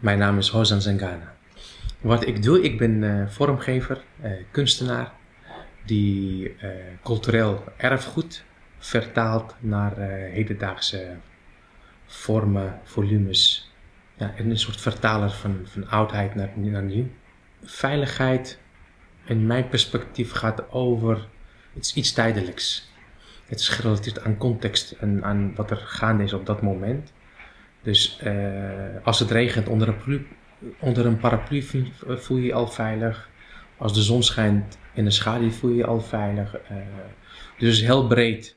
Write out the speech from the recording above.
Mijn naam is Hozan Zengana. Wat ik doe, ik ben uh, vormgever, uh, kunstenaar, die uh, cultureel erfgoed vertaalt naar hedendaagse vormen, volumes. Ja, een soort vertaler van, van oudheid naar, naar nieuw. Veiligheid, in mijn perspectief, gaat over iets, iets tijdelijks. Het is gerelateerd aan context en aan wat er gaande is op dat moment. Dus uh, als het regent onder een, onder een paraplu voel je je al veilig. Als de zon schijnt in de schaduw voel je je al veilig. Uh, dus heel breed.